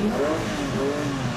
Uhum.